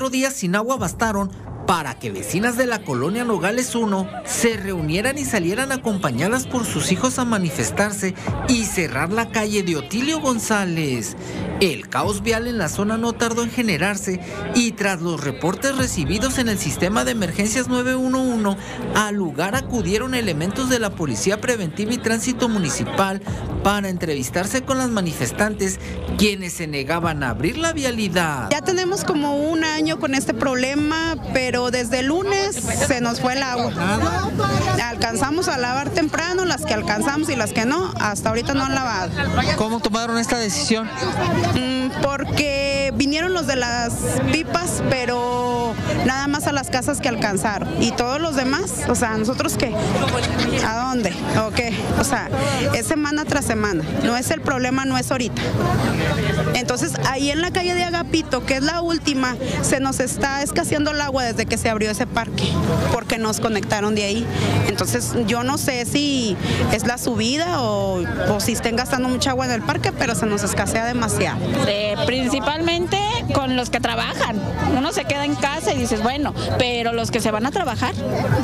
cuatro días sin agua bastaron para que vecinas de la colonia Nogales 1 se reunieran y salieran acompañadas por sus hijos a manifestarse y cerrar la calle de Otilio González. El caos vial en la zona no tardó en generarse y tras los reportes recibidos en el sistema de emergencias 911, al lugar acudieron elementos de la Policía Preventiva y Tránsito Municipal para entrevistarse con las manifestantes quienes se negaban a abrir la vialidad. Ya tenemos como un año con este problema, pero desde el lunes se nos fue el agua. Alcanzamos a lavar temprano, las que alcanzamos y las que no, hasta ahorita no han lavado. ¿Cómo tomaron esta decisión? Mm, porque vinieron los de las pipas, pero nada más a las casas que alcanzaron. Y todos los demás, o sea, ¿nosotros qué? ¿A dónde? ¿O qué? O sea, es semana tras semana. No es el problema, no es ahorita. Entonces, ahí en la calle de Agapito, que es la última, se nos está escaseando el agua desde que se abrió ese parque, porque nos conectaron de ahí. Entonces, yo no sé si es la subida o, si estén gastando mucha agua en el parque, pero se nos escasea demasiado. principalmente con los que trabajan. Uno se queda en casa y dices, bueno, pero los que se van a trabajar,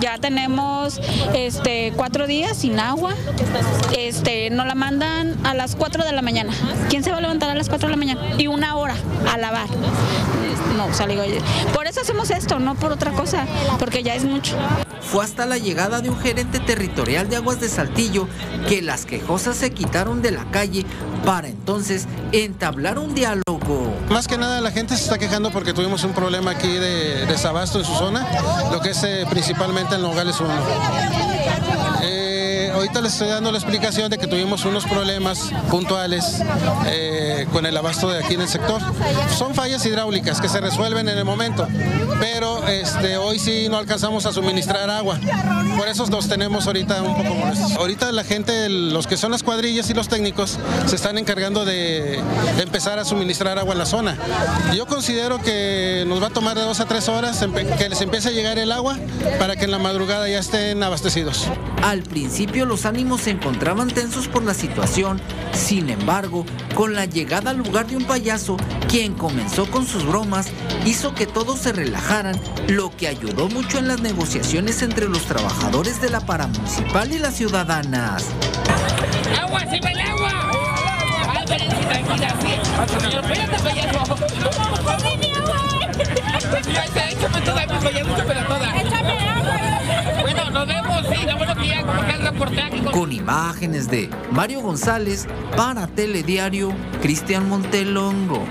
ya tenemos este cuatro días sin agua, este, nos la mandan a las 4 de la mañana. ¿Quién se va a levantar a las 4 de la mañana? Y una hora a lavar. No, salgo. Por eso hacemos esto, no por otra cosa, porque ya es mucho. Fue hasta la llegada de un gerente territorial de Aguas de Saltillo que las quejosas se quitaron de la calle para entonces entablar un diálogo. Más que nada la gente se está quejando porque tuvimos un problema aquí de desabasto en su zona, lo que es eh, principalmente en Nogales 1 ahorita les estoy dando la explicación de que tuvimos unos problemas puntuales eh, con el abasto de aquí en el sector. Son fallas hidráulicas que se resuelven en el momento, pero este, hoy sí no alcanzamos a suministrar agua. Por eso nos tenemos ahorita un poco molestos. Ahorita la gente, los que son las cuadrillas y los técnicos, se están encargando de empezar a suministrar agua en la zona. Yo considero que nos va a tomar de dos a tres horas que les empiece a llegar el agua para que en la madrugada ya estén abastecidos. Al principio los ánimos se encontraban tensos por la situación, sin embargo, con la llegada al lugar de un payaso, quien comenzó con sus bromas, hizo que todos se relajaran, lo que ayudó mucho en las negociaciones entre los trabajadores de la paramunicipal y las ciudadanas. ¡Agua, el agua! Bueno, nos vemos, sí, bueno que ya el reportaje. Con imágenes de Mario González para Telediario, Cristian Montelongo.